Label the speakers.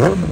Speaker 1: Huh?